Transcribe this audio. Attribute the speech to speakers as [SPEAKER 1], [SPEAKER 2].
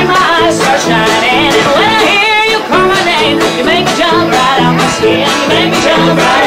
[SPEAKER 1] make my eyes start shining. And when I hear you call my name, you make me jump right out my skin. You make me jump right